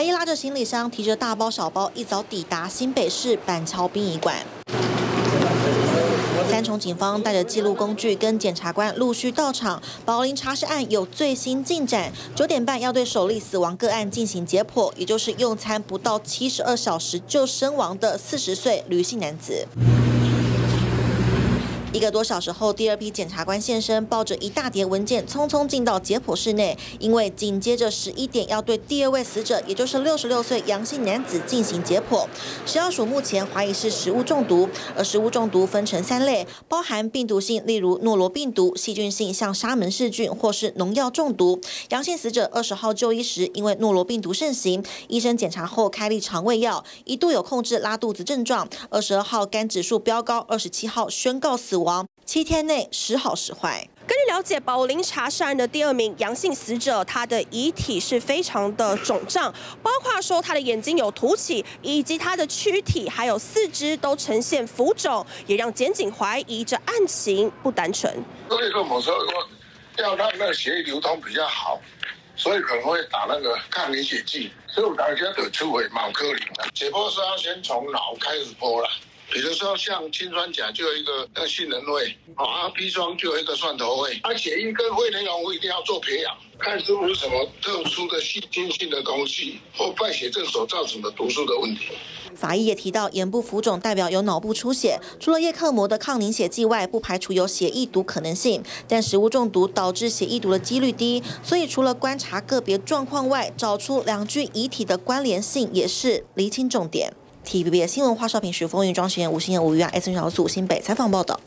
法医拉着行李箱，提着大包小包，一早抵达新北市板桥殡仪馆。三重警方带着记录工具跟检察官陆续到场，宝林查尸案有最新进展，九点半要对首例死亡个案进行解剖，也就是用餐不到七十二小时就身亡的四十岁女性男子。一个多小时后，第二批检察官现身，抱着一大叠文件，匆匆进到解剖室内。因为紧接着十一点要对第二位死者，也就是六十六岁阳性男子进行解剖。食药署目前怀疑是食物中毒，而食物中毒分成三类，包含病毒性，例如诺罗病毒；细菌性，像沙门氏菌或是农药中毒。阳性死者二十号就医时，因为诺罗病毒盛行，医生检查后开立肠胃药，一度有控制拉肚子症状。二十二号肝指数飙高，二十七号宣告死。亡七天内时好时坏。根据了解，宝林茶杀案的第二名阳性死者，他的遗体是非常的肿胀，包括说他的眼睛有凸起，以及他的躯体还有四肢都呈现浮肿，也让检警怀疑这案情不单纯。所以说，我说要让那个血液流通比较好，所以可能会打那个抗凝血剂。所以我大家得出回脑科里的解剖是要先从脑开始剖了。比如说像氰酸钾就有一个那杏仁味，啊砒霜就有一个蒜头味，而且一跟胃内容物一定要做培养，看是不是什么特殊的细菌性的东西或败血症所造成的毒素的问题。法医也提到，眼部浮肿代表有脑部出血，除了叶克膜的抗凝血剂外，不排除有血液毒可能性，但食物中毒导致血液毒的几率低，所以除了观察个别状况外，找出两具遗体的关联性也是厘清重点。TVB 新闻花少平徐风云庄学员吴新言吴玉安 S 小组新北采访报道。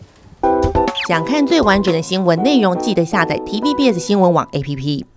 想看最完整的新闻内容，记得下载 TVBS 新闻网 APP。